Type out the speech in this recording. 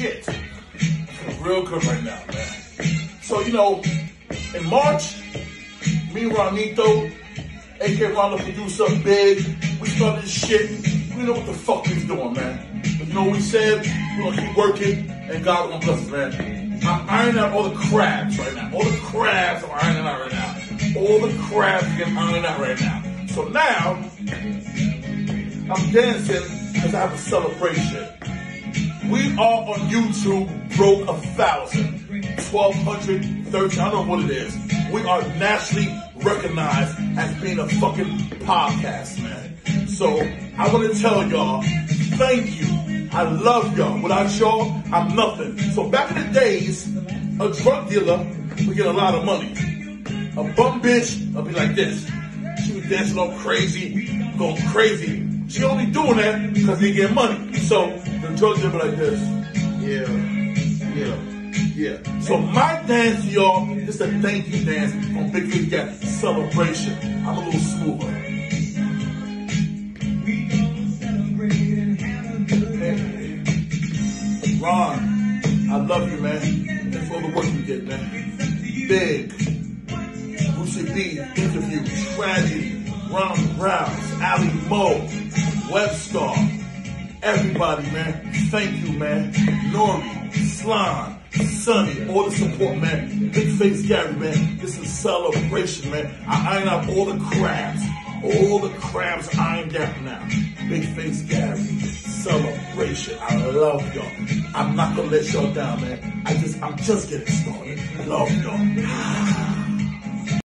shit. Real good right now, man. So, you know, in March, me and Ronito, AK Ron the producer, Big, we started this shit. We know what the fuck we doing, man. But you know what we said? We're gonna keep working, and God gonna bless us, man. I'm ironing out all the crabs right now. All the crabs I'm ironing out right now. All the crabs getting ironed out right now. So now, I'm dancing because I have a celebration. We are on YouTube, broke a thousand, 1200, 13, I don't know what it is. We are nationally recognized as being a fucking podcast, man. So I want to tell y'all, thank you. I love y'all. Without y'all, I'm nothing. So back in the days, a drug dealer would get a lot of money. A bum bitch would be like this. She was dancing all crazy, going crazy. She only doing that because they get money. So the drug dealer be like this. Yeah, yeah, yeah. So my dance, y'all, is a thank you dance on Big Big Gap celebration. I'm a little smoother. Ron, I love you, man. Thanks for all the work you did, man. Big, Brucie B, interview, tragedy, Ron Browz, Ali Mo, Webstar, everybody, man. Thank you, man. Nori, Slime, Sunny, all the support, man. Big Face Gary, man. This is celebration, man. I iron out all the crabs. All the crabs ironed out now. Big Face Gary, celebration. I love y'all. I'm not gonna let y'all down, man. I just, I'm just getting started. Love y'all.